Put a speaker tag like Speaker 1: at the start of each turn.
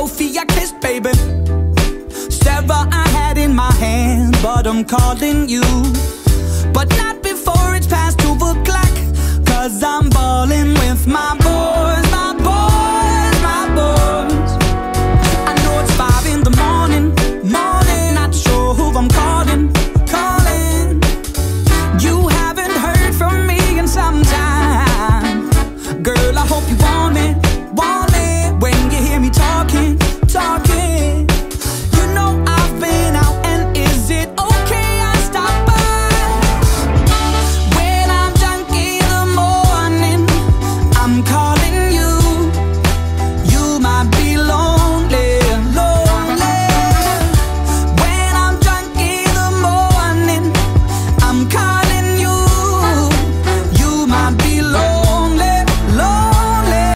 Speaker 1: Sophie I kissed, baby. Sarah I had in my hand, but I'm calling you. hope you want